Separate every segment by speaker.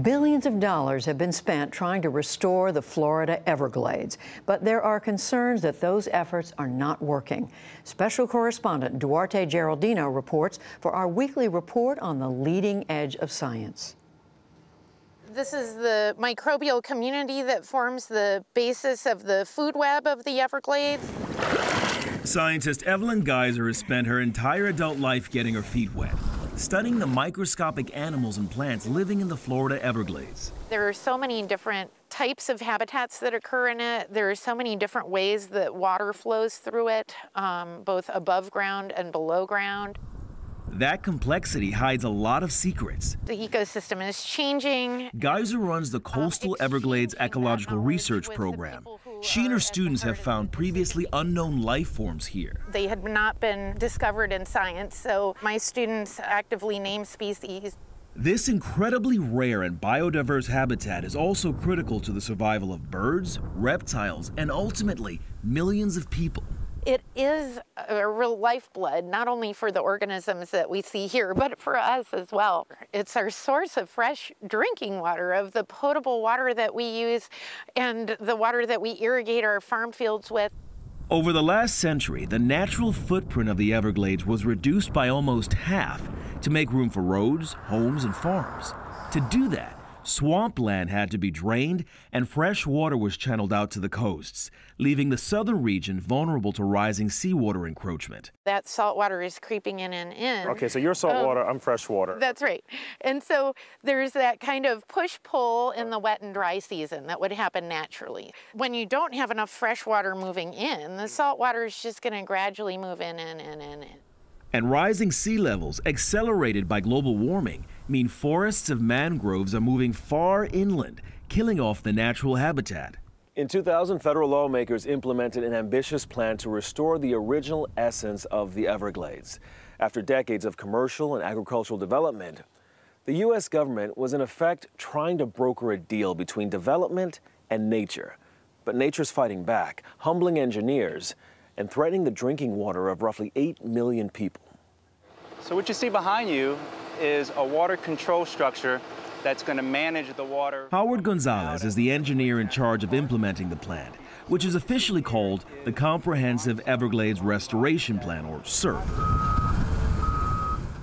Speaker 1: Billions of dollars have been spent trying to restore the Florida Everglades, but there are concerns that those efforts are not working. Special correspondent Duarte Geraldino reports for our weekly report on the leading edge of science.
Speaker 2: This is the microbial community that forms the basis of the food web of the Everglades.
Speaker 3: Scientist Evelyn Gaiser has spent her entire adult life getting her feet wet studying the microscopic animals and plants living in the Florida Everglades.
Speaker 2: There are so many different types of habitats that occur in it. There are so many different ways that water flows through it, um, both above ground and below ground.
Speaker 3: That complexity hides a lot of secrets.
Speaker 2: The ecosystem is changing.
Speaker 3: Gaiser runs the Coastal um, Everglades Ecological Research Program. She and her students have found previously unknown life forms here.
Speaker 2: They had not been discovered in science, so my students actively name species.
Speaker 3: This incredibly rare and biodiverse habitat is also critical to the survival of birds, reptiles, and ultimately millions of people.
Speaker 2: It is a real lifeblood, not only for the organisms that we see here, but for us as well. It's our source of fresh drinking water, of the potable water that we use and the water that we irrigate our farm fields with.
Speaker 3: Over the last century, the natural footprint of the Everglades was reduced by almost half to make room for roads, homes, and farms. To do that, Swampland had to be drained and fresh water was channeled out to the coasts, leaving the southern region vulnerable to rising seawater encroachment.
Speaker 2: That salt water is creeping in and in.
Speaker 4: Okay, so you're saltwater, um, I'm freshwater.
Speaker 2: That's right. And so there's that kind of push-pull in the wet and dry season that would happen naturally. When you don't have enough fresh water moving in, the salt water is just going to gradually move in and in and in.
Speaker 3: And rising sea levels, accelerated by global warming, mean forests of mangroves are moving far inland, killing off the natural habitat.
Speaker 4: In 2000, federal lawmakers implemented an ambitious plan to restore the original essence of the Everglades. After decades of commercial and agricultural development, the U.S. government was in effect trying to broker a deal between development and nature. But nature's fighting back, humbling engineers, and threatening the drinking water of roughly 8 million people.
Speaker 5: So what you see behind you is a water control structure that's going to manage the water.
Speaker 3: Howard Gonzalez is the engineer in charge of implementing the plan, which is officially called the Comprehensive Everglades Restoration Plan, or CERP.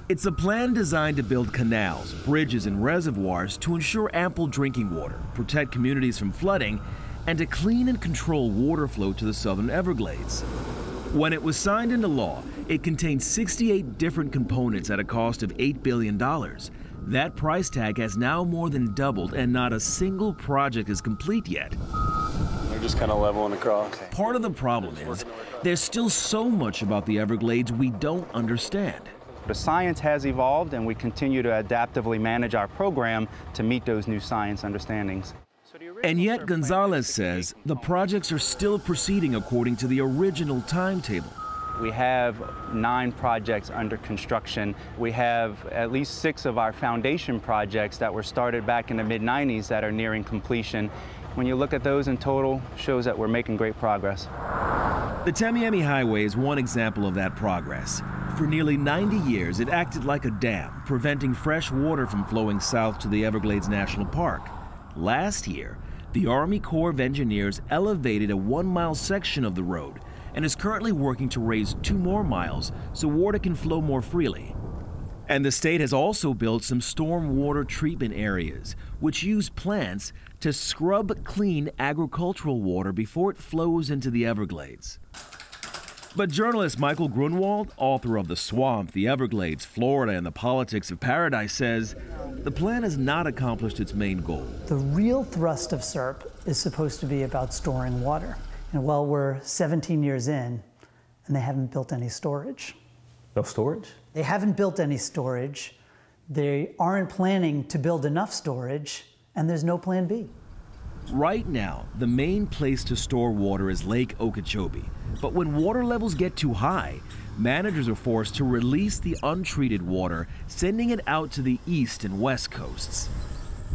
Speaker 3: It's a plan designed to build canals, bridges, and reservoirs to ensure ample drinking water, protect communities from flooding, and to clean and control water flow to the southern Everglades. When it was signed into law, it contained 68 different components at a cost of $8 billion. That price tag has now more than doubled, and not a single project is complete yet.
Speaker 4: They're just kind of leveling across.
Speaker 3: Part of the problem is there's still so much about the Everglades we don't understand.
Speaker 5: The science has evolved, and we continue to adaptively manage our program to meet those new science understandings.
Speaker 3: And yet, Gonzalez says the projects are still proceeding according to the original timetable.
Speaker 5: We have nine projects under construction. We have at least six of our foundation projects that were started back in the mid 90s that are nearing completion. When you look at those in total, shows that we're making great progress.
Speaker 3: The Tamiami Highway is one example of that progress. For nearly 90 years, it acted like a dam, preventing fresh water from flowing south to the Everglades National Park. Last year, the Army Corps of Engineers elevated a one mile section of the road and is currently working to raise two more miles so water can flow more freely. And the state has also built some storm water treatment areas, which use plants to scrub clean agricultural water before it flows into the Everglades. But journalist Michael Grunwald, author of The Swamp, The Everglades, Florida, and the Politics of Paradise, says the plan has not accomplished its main goal.
Speaker 6: The real thrust of CERP is supposed to be about storing water. And while we're 17 years in, and they haven't built any storage.
Speaker 4: No storage?
Speaker 6: They haven't built any storage. They aren't planning to build enough storage, and there's no plan B.
Speaker 3: Right now, the main place to store water is Lake Okeechobee. But when water levels get too high, managers are forced to release the untreated water, sending it out to the east and west coasts.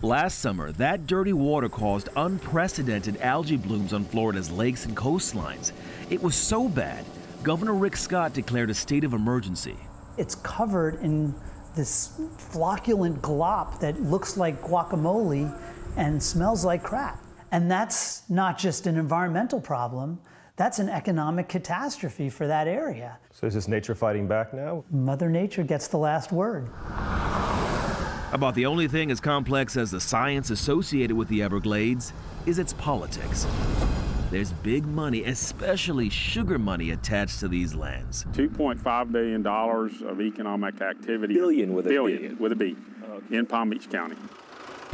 Speaker 3: Last summer, that dirty water caused unprecedented algae blooms on Florida's lakes and coastlines. It was so bad, Governor Rick Scott declared a state of emergency.
Speaker 6: It's covered in this flocculent glop that looks like guacamole and smells like crap. And that's not just an environmental problem, that's an economic catastrophe for that area.
Speaker 7: So is this nature fighting back now?
Speaker 6: Mother Nature gets the last word.
Speaker 3: About the only thing as complex as the science associated with the Everglades is its politics. There's big money, especially sugar money, attached to these lands.
Speaker 8: $2.5 billion of economic activity.
Speaker 4: Billion with a
Speaker 8: billion
Speaker 4: B.
Speaker 8: with a B in Palm Beach County.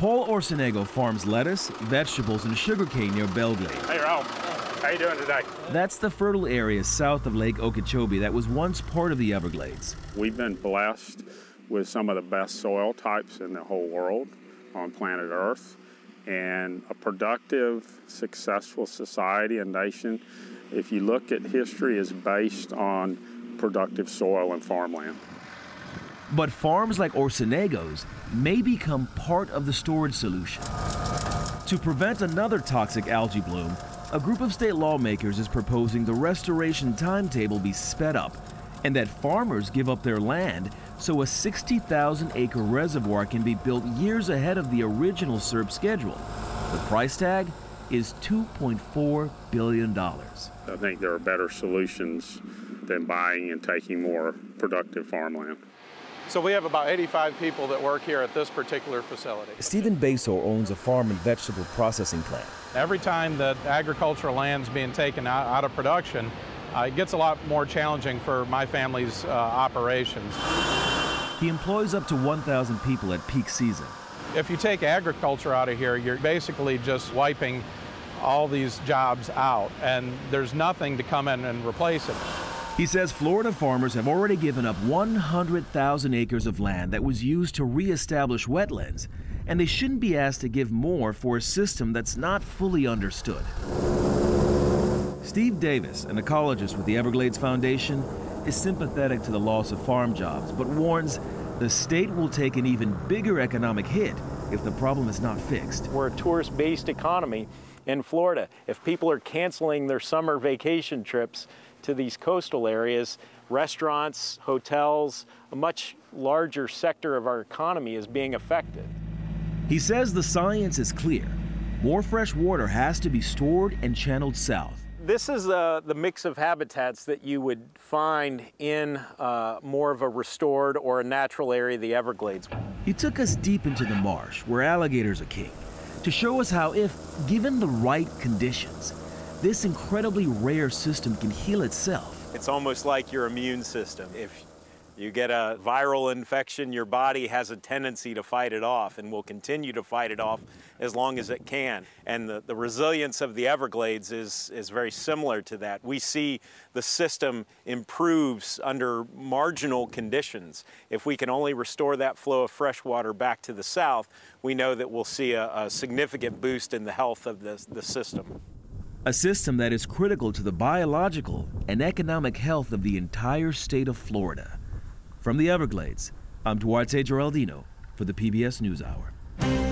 Speaker 3: Paul Orsenigo farms lettuce, vegetables, and sugarcane near Belle Glade.
Speaker 8: Hey, Ralph. How you doing today?
Speaker 3: That's the fertile area south of Lake Okeechobee that was once part of the Everglades.
Speaker 8: We've been blessed with some of the best soil types in the whole world on planet Earth. And a productive, successful society and nation, if you look at history, is based on productive soil and farmland.
Speaker 3: But farms like Orsenigo's may become part of the storage solution. To prevent another toxic algae bloom, a group of state lawmakers is proposing the restoration timetable be sped up and that farmers give up their land so a 60,000 acre reservoir can be built years ahead of the original CERP schedule. The price tag is $2.4 billion.
Speaker 8: I think there are better solutions than buying and taking more productive farmland.
Speaker 9: So we have about 85 people that work here at this particular facility.
Speaker 3: Stephen Baso owns a farm and vegetable processing plant.
Speaker 9: Every time that agricultural land's being taken out, out of production, uh, it gets a lot more challenging for my family's uh, operations.
Speaker 3: He employs up to 1,000 people at peak season.
Speaker 9: If you take agriculture out of here, you're basically just wiping all these jobs out, and there's nothing to come in and replace it.
Speaker 3: He says Florida farmers have already given up 100,000 acres of land that was used to reestablish wetlands, and they shouldn't be asked to give more for a system that's not fully understood. Steve Davis, an ecologist with the Everglades Foundation, is sympathetic to the loss of farm jobs, but warns the state will take an even bigger economic hit if the problem is not fixed.
Speaker 10: We're a tourist based economy in Florida. If people are canceling their summer vacation trips to these coastal areas, restaurants, hotels, a much larger sector of our economy is being affected.
Speaker 3: He says the science is clear. More fresh water has to be stored and channeled south.
Speaker 10: This is uh, the mix of habitats that you would find in uh, more of a restored or a natural area of the Everglades.
Speaker 3: He took us deep into the marsh, where alligators are king, to show us how, if given the right conditions, this incredibly rare system can heal itself.
Speaker 10: It's almost like your immune system. If you get a viral infection, your body has a tendency to fight it off and will continue to fight it off as long as it can. And the, the resilience of the Everglades is, is very similar to that. We see the system improves under marginal conditions. If we can only restore that flow of fresh water back to the south, we know that we'll see a, a significant boost in the health of the, the system.
Speaker 3: A system that is critical to the biological and economic health of the entire state of Florida. From the Everglades, I'm Duarte Geraldino for the PBS NewsHour.